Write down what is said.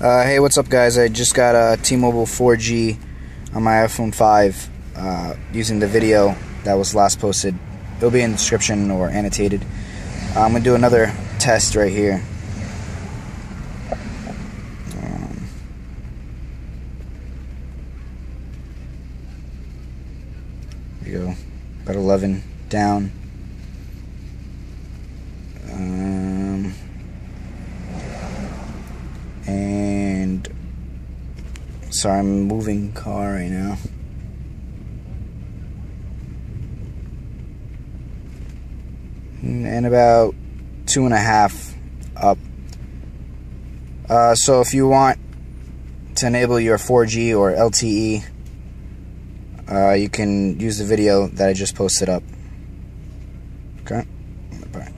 Uh, hey, what's up, guys? I just got a T-Mobile 4G on my iPhone 5 uh, using the video that was last posted. It'll be in the description or annotated. Uh, I'm gonna do another test right here. Um, here we go. About 11 down. Um, and Sorry, I'm moving car right now. And about two and a half up. Uh, so if you want to enable your 4G or LTE, uh, you can use the video that I just posted up. Okay? Bye.